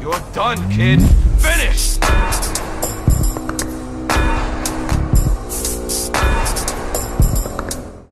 You're done, kid. Finish!